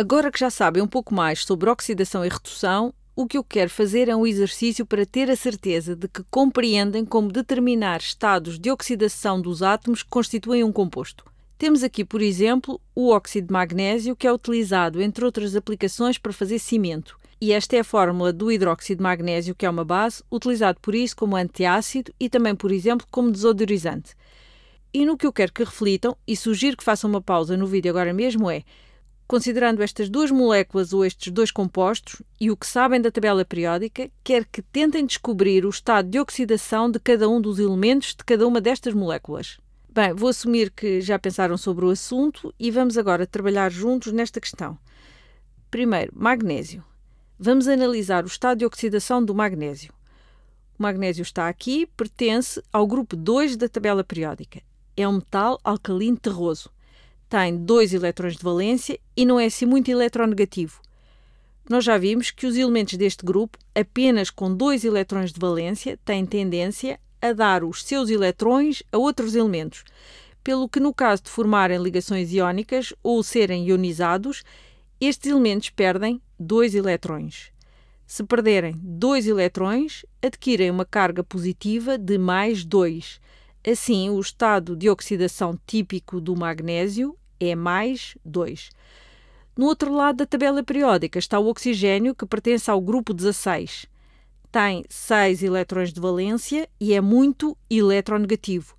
Agora que já sabem um pouco mais sobre oxidação e redução, o que eu quero fazer é um exercício para ter a certeza de que compreendem como determinar estados de oxidação dos átomos que constituem um composto. Temos aqui, por exemplo, o óxido de magnésio, que é utilizado, entre outras aplicações, para fazer cimento. E esta é a fórmula do hidróxido de magnésio, que é uma base, utilizado por isso como antiácido e também, por exemplo, como desodorizante. E no que eu quero que reflitam, e sugiro que façam uma pausa no vídeo agora mesmo, é Considerando estas duas moléculas ou estes dois compostos e o que sabem da tabela periódica, quer que tentem descobrir o estado de oxidação de cada um dos elementos de cada uma destas moléculas. Bem, vou assumir que já pensaram sobre o assunto e vamos agora trabalhar juntos nesta questão. Primeiro, magnésio. Vamos analisar o estado de oxidação do magnésio. O magnésio está aqui, pertence ao grupo 2 da tabela periódica. É um metal alcalino terroso tem dois elétrons de valência e não é assim muito eletronegativo. Nós já vimos que os elementos deste grupo, apenas com dois elétrons de valência, têm tendência a dar os seus eletrões a outros elementos, pelo que no caso de formarem ligações iónicas ou serem ionizados, estes elementos perdem dois eletrões. Se perderem dois eletrões, adquirem uma carga positiva de mais dois. Assim, o estado de oxidação típico do magnésio é mais 2. No outro lado da tabela periódica está o oxigênio, que pertence ao grupo 16. Tem 6 eletrões de valência e é muito eletronegativo.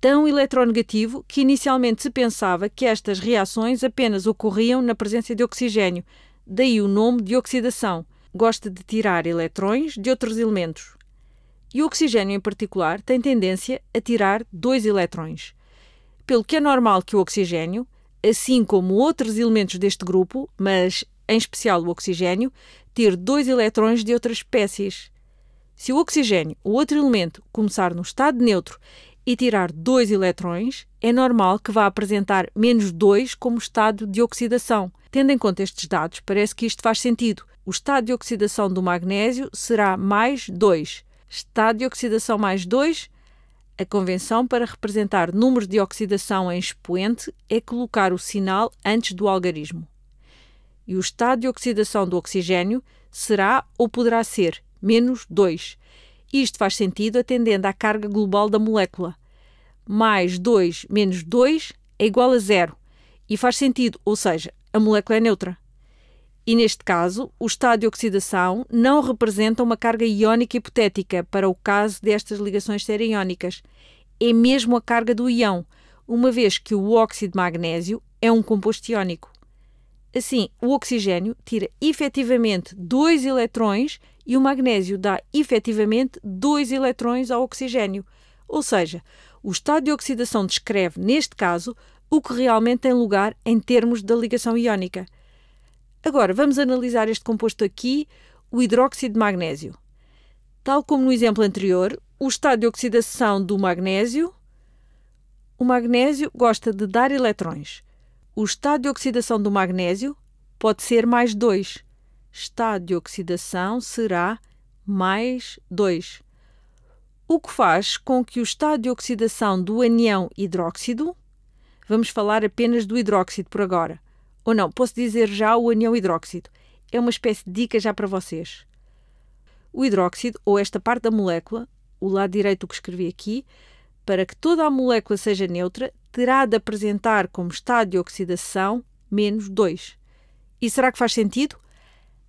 Tão eletronegativo que inicialmente se pensava que estas reações apenas ocorriam na presença de oxigênio, daí o nome de oxidação. Gosta de tirar eletrões de outros elementos. E o oxigênio, em particular, tem tendência a tirar dois eletrões pelo que é normal que o oxigênio, assim como outros elementos deste grupo, mas em especial o oxigênio, ter dois eletrões de outras espécies. Se o oxigênio, o outro elemento, começar no estado neutro e tirar dois eletrões, é normal que vá apresentar menos dois como estado de oxidação. Tendo em conta estes dados, parece que isto faz sentido. O estado de oxidação do magnésio será mais 2. Estado de oxidação mais 2 a convenção para representar números de oxidação em expoente é colocar o sinal antes do algarismo. E o estado de oxidação do oxigênio será ou poderá ser menos 2. Isto faz sentido atendendo à carga global da molécula. Mais 2 menos 2 é igual a zero. E faz sentido, ou seja, a molécula é neutra. E neste caso, o estado de oxidação não representa uma carga iónica hipotética para o caso destas ligações serem iónicas. É mesmo a carga do íon, uma vez que o óxido de magnésio é um composto iónico. Assim, o oxigênio tira efetivamente dois eletrões e o magnésio dá efetivamente dois eletrões ao oxigênio. Ou seja, o estado de oxidação descreve, neste caso, o que realmente tem lugar em termos da ligação iónica. Agora, vamos analisar este composto aqui, o hidróxido de magnésio. Tal como no exemplo anterior, o estado de oxidação do magnésio, o magnésio gosta de dar eletrões. O estado de oxidação do magnésio pode ser mais 2. Estado de oxidação será mais 2. O que faz com que o estado de oxidação do anião hidróxido, vamos falar apenas do hidróxido por agora, ou não, posso dizer já o anião hidróxido. É uma espécie de dica já para vocês. O hidróxido, ou esta parte da molécula, o lado direito que escrevi aqui, para que toda a molécula seja neutra, terá de apresentar como estado de oxidação menos 2. E será que faz sentido?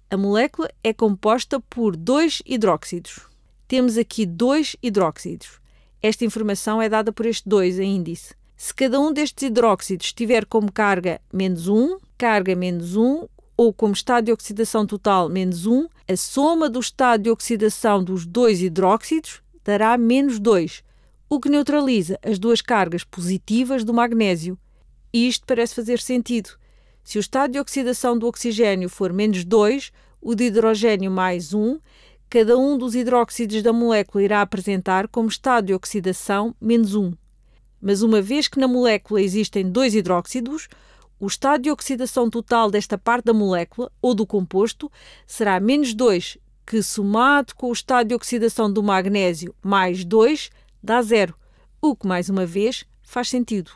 A molécula é composta por dois hidróxidos. Temos aqui dois hidróxidos. Esta informação é dada por este 2 em índice. Se cada um destes hidróxidos tiver como carga menos 1, carga menos 1, ou como estado de oxidação total menos 1, a soma do estado de oxidação dos dois hidróxidos dará menos 2, o que neutraliza as duas cargas positivas do magnésio. E isto parece fazer sentido. Se o estado de oxidação do oxigênio for menos 2, o de hidrogênio mais 1, cada um dos hidróxidos da molécula irá apresentar como estado de oxidação menos 1 mas uma vez que na molécula existem dois hidróxidos, o estado de oxidação total desta parte da molécula ou do composto será menos 2, que somado com o estado de oxidação do magnésio mais 2 dá zero, o que mais uma vez faz sentido.